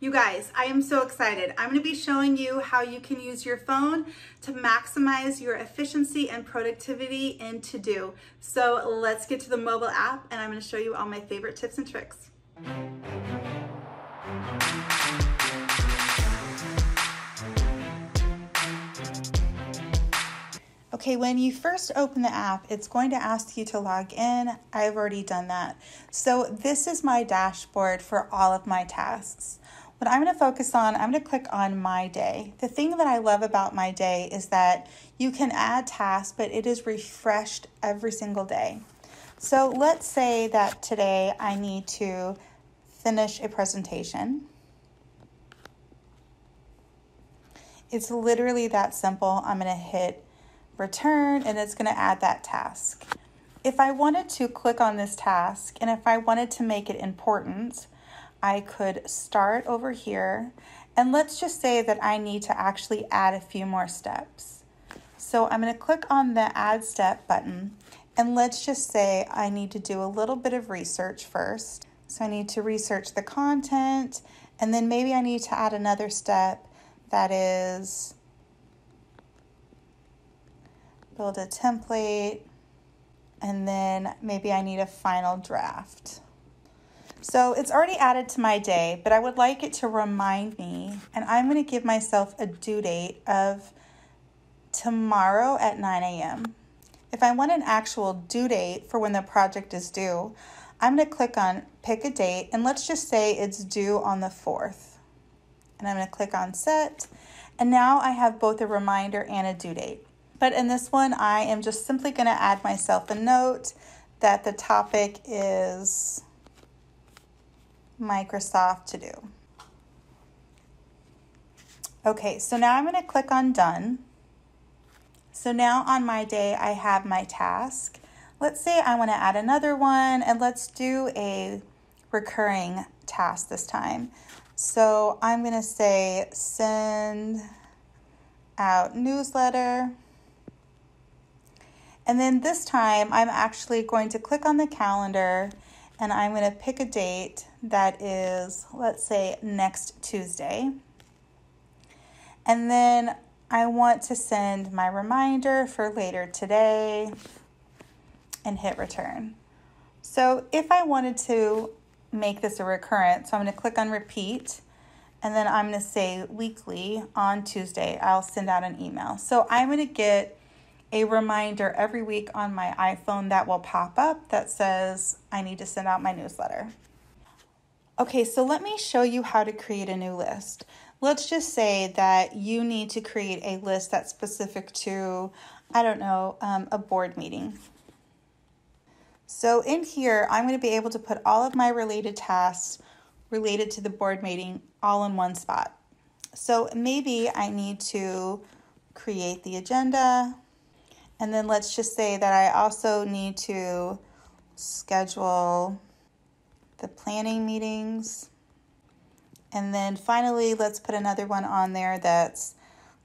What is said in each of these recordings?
You guys, I am so excited. I'm gonna be showing you how you can use your phone to maximize your efficiency and productivity in To-Do. So let's get to the mobile app and I'm gonna show you all my favorite tips and tricks. Okay, when you first open the app, it's going to ask you to log in. I've already done that. So this is my dashboard for all of my tasks. What I'm going to focus on, I'm going to click on My Day. The thing that I love about My Day is that you can add tasks, but it is refreshed every single day. So let's say that today I need to finish a presentation. It's literally that simple. I'm going to hit return and it's going to add that task. If I wanted to click on this task and if I wanted to make it important, I could start over here and let's just say that I need to actually add a few more steps. So I'm going to click on the add step button and let's just say I need to do a little bit of research first. So I need to research the content and then maybe I need to add another step that is build a template and then maybe I need a final draft. So it's already added to my day, but I would like it to remind me, and I'm going to give myself a due date of tomorrow at 9 a.m. If I want an actual due date for when the project is due, I'm going to click on pick a date, and let's just say it's due on the 4th. And I'm going to click on set, and now I have both a reminder and a due date. But in this one, I am just simply going to add myself a note that the topic is Microsoft To Do. Okay, so now I'm going to click on Done. So now on my day, I have my task. Let's say I want to add another one, and let's do a recurring task this time. So I'm going to say send out newsletter. And then this time, I'm actually going to click on the calendar and I'm going to pick a date that is, let's say, next Tuesday. And then I want to send my reminder for later today and hit return. So if I wanted to make this a recurrent, so I'm going to click on repeat and then I'm going to say weekly on Tuesday, I'll send out an email. So I'm going to get a reminder every week on my iPhone that will pop up that says I need to send out my newsletter. Okay, so let me show you how to create a new list. Let's just say that you need to create a list that's specific to, I don't know, um, a board meeting. So in here, I'm going to be able to put all of my related tasks related to the board meeting all in one spot. So maybe I need to create the agenda, and then let's just say that I also need to schedule the planning meetings. And then finally, let's put another one on there that's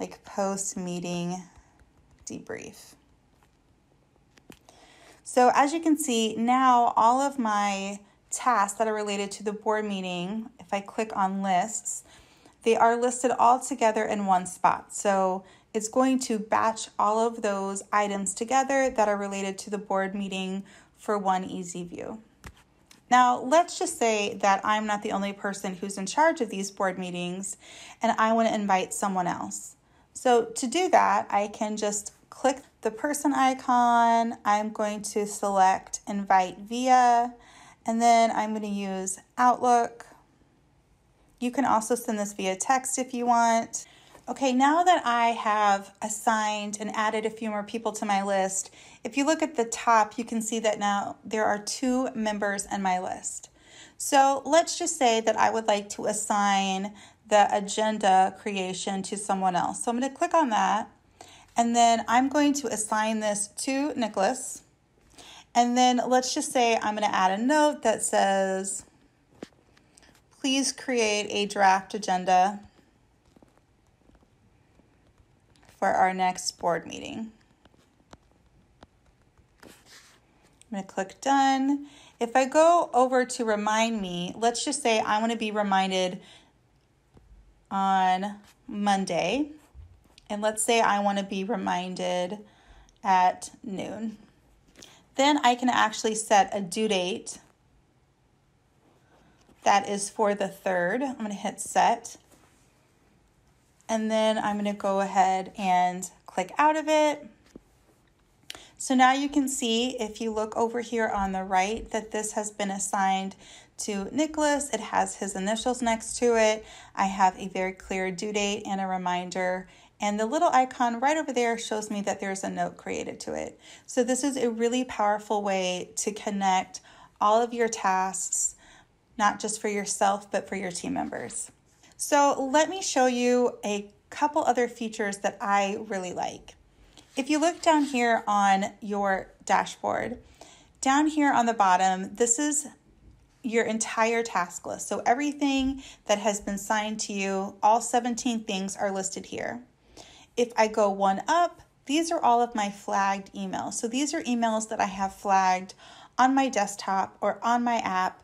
like post meeting debrief. So as you can see, now all of my tasks that are related to the board meeting, if I click on lists, they are listed all together in one spot. So it's going to batch all of those items together that are related to the board meeting for one easy view. Now, let's just say that I'm not the only person who's in charge of these board meetings and I want to invite someone else. So, to do that, I can just click the person icon. I'm going to select invite via, and then I'm going to use Outlook. You can also send this via text if you want. Okay, now that I have assigned and added a few more people to my list, if you look at the top, you can see that now there are two members in my list. So let's just say that I would like to assign the agenda creation to someone else. So I'm going to click on that, and then I'm going to assign this to Nicholas. And then let's just say I'm going to add a note that says, please create a draft agenda for our next board meeting. I'm going to click done. If I go over to remind me, let's just say I want to be reminded on Monday. And let's say I want to be reminded at noon. Then I can actually set a due date that is for the 3rd. I'm going to hit set. And then I'm going to go ahead and click out of it. So now you can see if you look over here on the right that this has been assigned to Nicholas. It has his initials next to it. I have a very clear due date and a reminder. And the little icon right over there shows me that there's a note created to it. So this is a really powerful way to connect all of your tasks, not just for yourself, but for your team members. So let me show you a couple other features that I really like. If you look down here on your dashboard, down here on the bottom, this is your entire task list. So everything that has been signed to you, all 17 things are listed here. If I go one up, these are all of my flagged emails. So these are emails that I have flagged on my desktop or on my app,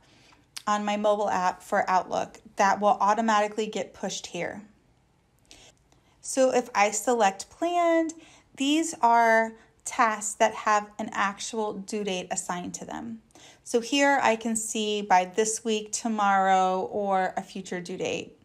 on my mobile app for Outlook that will automatically get pushed here. So if I select planned, these are tasks that have an actual due date assigned to them. So here I can see by this week, tomorrow, or a future due date.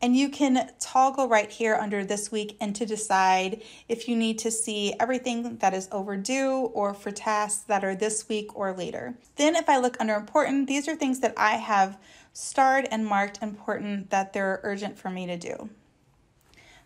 And you can toggle right here under this week and to decide if you need to see everything that is overdue or for tasks that are this week or later. Then if I look under important, these are things that I have starred and marked important that they're urgent for me to do.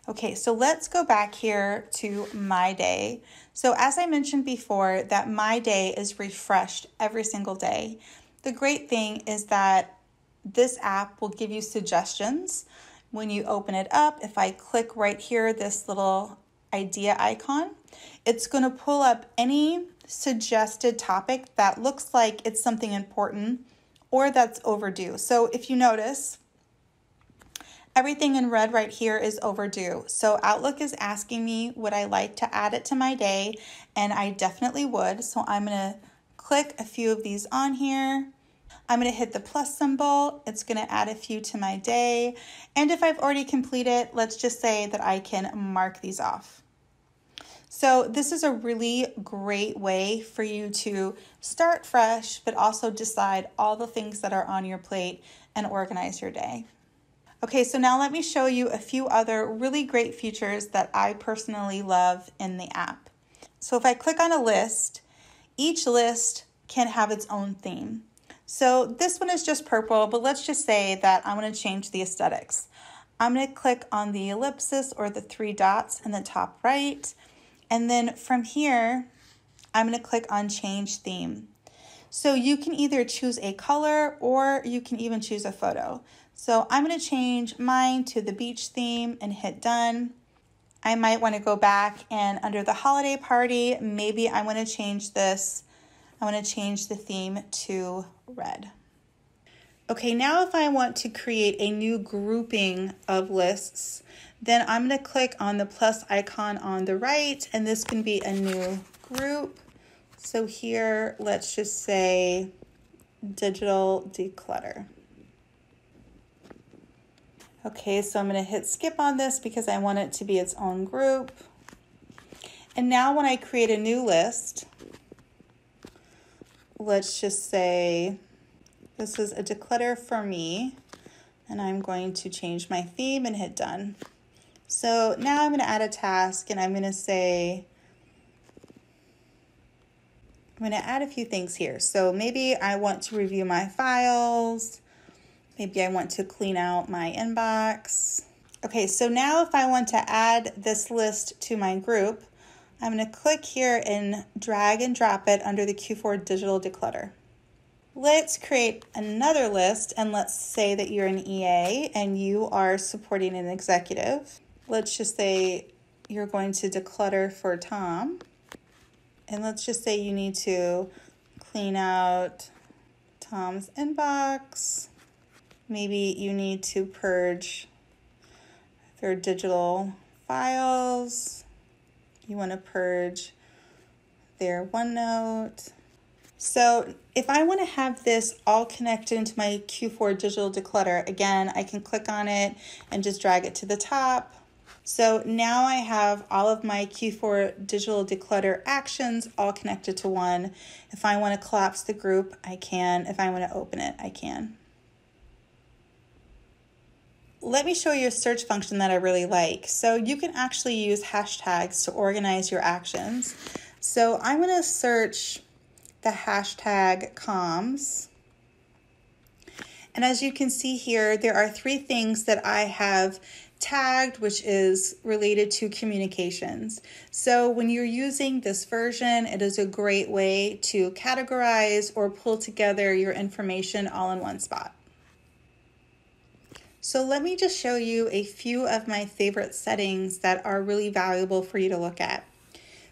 Okay, so let's go back here to my day. So as I mentioned before that my day is refreshed every single day. The great thing is that this app will give you suggestions when you open it up. If I click right here, this little idea icon, it's going to pull up any suggested topic that looks like it's something important or that's overdue. So if you notice, Everything in red right here is overdue. So Outlook is asking me would I like to add it to my day and I definitely would. So I'm going to click a few of these on here. I'm going to hit the plus symbol. It's going to add a few to my day. And if I've already completed, let's just say that I can mark these off. So this is a really great way for you to start fresh, but also decide all the things that are on your plate and organize your day. Okay, so now let me show you a few other really great features that I personally love in the app. So if I click on a list, each list can have its own theme. So this one is just purple, but let's just say that I want to change the aesthetics. I'm going to click on the ellipsis or the three dots in the top right. And then from here, I'm going to click on change theme. So you can either choose a color or you can even choose a photo. So I'm going to change mine to the beach theme and hit done. I might want to go back and under the holiday party, maybe I want to change this. I want to change the theme to red. Okay, now if I want to create a new grouping of lists, then I'm going to click on the plus icon on the right, and this can be a new group. So here, let's just say digital declutter. Okay, so I'm going to hit skip on this because I want it to be its own group. And now when I create a new list, let's just say this is a declutter for me, and I'm going to change my theme and hit done. So now I'm going to add a task and I'm going to say, I'm going to add a few things here. So maybe I want to review my files. Maybe I want to clean out my inbox. Okay, so now if I want to add this list to my group, I'm going to click here and drag and drop it under the Q4 Digital Declutter. Let's create another list and let's say that you're an EA and you are supporting an executive. Let's just say you're going to declutter for Tom. And let's just say you need to clean out Tom's inbox. Maybe you need to purge their digital files. You want to purge their OneNote. So if I want to have this all connected into my Q4 digital declutter, again, I can click on it and just drag it to the top. So now I have all of my Q4 digital declutter actions all connected to one. If I want to collapse the group, I can. If I want to open it, I can. Let me show you a search function that I really like. So you can actually use hashtags to organize your actions. So I'm going to search the hashtag comms. And as you can see here, there are three things that I have tagged, which is related to communications. So when you're using this version, it is a great way to categorize or pull together your information all in one spot. So let me just show you a few of my favorite settings that are really valuable for you to look at.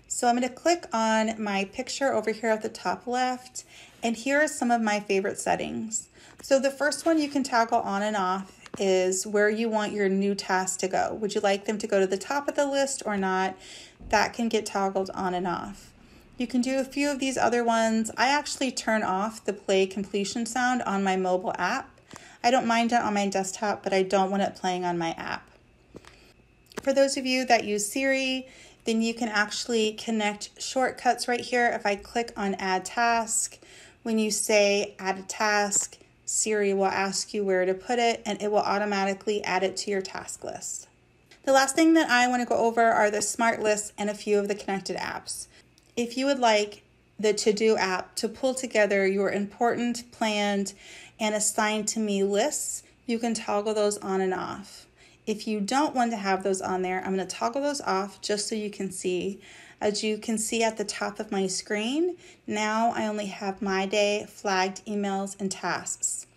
So I'm going to click on my picture over here at the top left, and here are some of my favorite settings. So the first one you can toggle on and off is where you want your new tasks to go. Would you like them to go to the top of the list or not? That can get toggled on and off. You can do a few of these other ones. I actually turn off the play completion sound on my mobile app. I don't mind it on my desktop, but I don't want it playing on my app. For those of you that use Siri, then you can actually connect shortcuts right here. If I click on add task, when you say add a task, Siri will ask you where to put it and it will automatically add it to your task list. The last thing that I want to go over are the smart lists and a few of the connected apps. If you would like the To Do app to pull together your important, planned, and assigned to me lists, you can toggle those on and off. If you don't want to have those on there, I'm going to toggle those off just so you can see. As you can see at the top of my screen, now I only have my day, flagged emails, and tasks.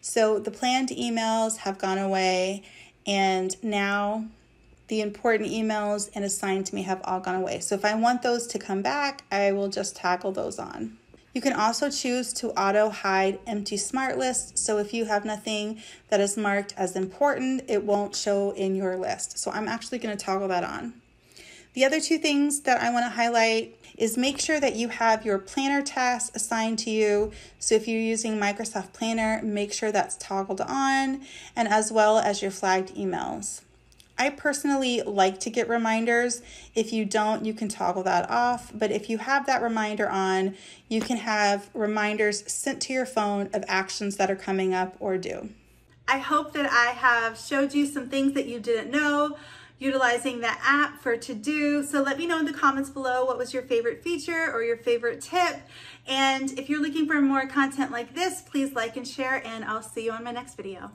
So the planned emails have gone away, and now the important emails and assigned to me have all gone away. So if I want those to come back, I will just toggle those on. You can also choose to auto hide empty smart lists. So if you have nothing that is marked as important, it won't show in your list. So I'm actually going to toggle that on. The other two things that I want to highlight is make sure that you have your planner tasks assigned to you. So if you're using Microsoft Planner, make sure that's toggled on and as well as your flagged emails. I personally like to get reminders. If you don't, you can toggle that off. But if you have that reminder on, you can have reminders sent to your phone of actions that are coming up or due. I hope that I have showed you some things that you didn't know utilizing the app for to do. So let me know in the comments below what was your favorite feature or your favorite tip. And if you're looking for more content like this, please like and share and I'll see you on my next video.